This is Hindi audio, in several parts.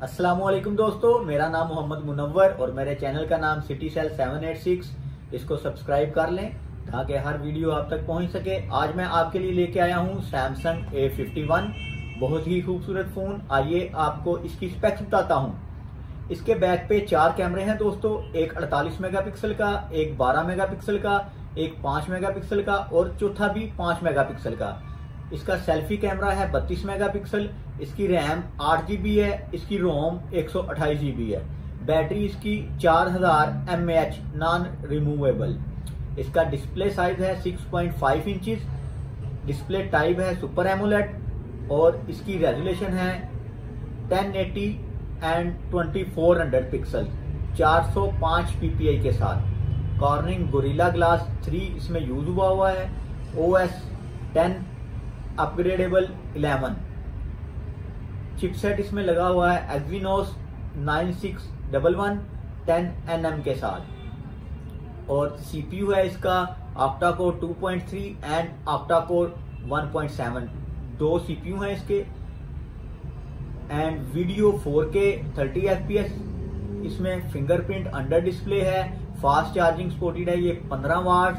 वालेकुम दोस्तों, मेरा नाम मोहम्मद मुनवर और मेरे चैनल का नाम सिटी सेल 786 इसको सब्सक्राइब कर लें ताकि हर वीडियो आप तक पहुँच सके। आज मैं आपके लिए लेके आया हूँ सैमसंग A51 बहुत ही खूबसूरत फ़ोन। आइए आपको इसकी स्पेक्स बताता हूँ। इसके बैक पे चार कैमरे हैं दोस्तों। एक 48 मेगापिक्सल का, एक 12 मेगापिक्सल का, एक 5 मेगापिक्सल का और चौथा भी 5 मेगापिक्सल का। इसका सेल्फी कैमरा है 32 मेगापिक्सल, इसकी रैम आठ जीबी है, इसकी रोम एक सौ जीबी है। बैटरी इसकी 4000 हज़ार एच नॉन रिमूवेबल इसका डिस्प्ले साइज़ है 6.5 पॉइंट डिस्प्ले टाइप है सुपर एमुलेट और इसकी रेजोल्यूशन है 1080 एंड 2400 पिक्सल 405 पीपीआई के साथ। कॉर्निंग गोरिल्ला ग्लास 3 इसमें यूज़ हुआ हुआ है O S ten upgradeable 11 chipset इसमें लगा हुआ है एक्विनोस 9611 10 एनएम के साथ। और सीपीयू है इसका octa core 2.3 and octa core 1.7 दो सीपीयू हैं इसके। एंड वीडियो 4K 30 एफपीएस इसमें फिंगरप्रिंट अंडर डिस्प्ले है फास्ट चार्जिंग सपोर्टेड है, ये 15 वाट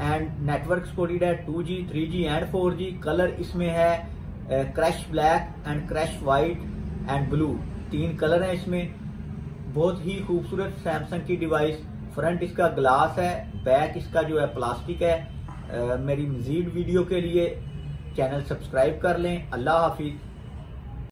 एंड नेटवर्क सपोर्टेड है 2G, 3G and four G colour इसमें है crush black and crush white and blue तीन कलर हैं इसमें। बहुत ही खूबसूरत सैमसंग की डिवाइस फ्रंट इसका ग्लास है बैक इसका जो है प्लास्टिक है। आ, मेरी मजीद वीडियो के लिए चैनल सब्सक्राइब कर लें। अल्लाह हाफिज।